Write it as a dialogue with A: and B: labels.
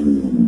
A: Gracias.